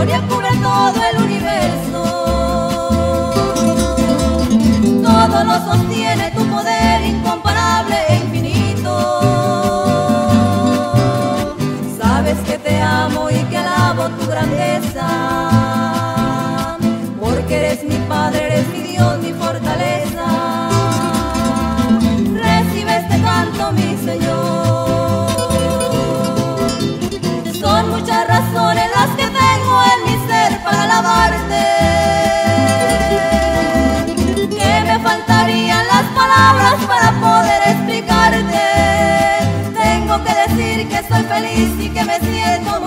어렵고 feliz y que me siento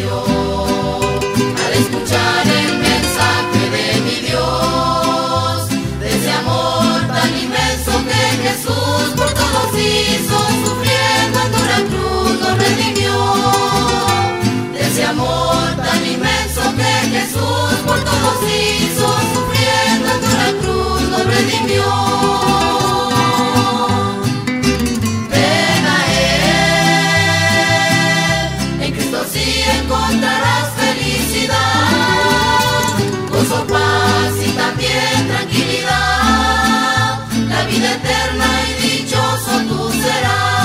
Al escuchar el mensaje de mi Dios, de ese amor tan inmenso que Jesús por todos hizo, sufriendo en tu la cruz, no redimió. De ese amor tan inmenso que Jesús por todos hizo, sufriendo en tu la cruz, no redimió. también tranquilidad, la vida eterna y dichoso tú serás.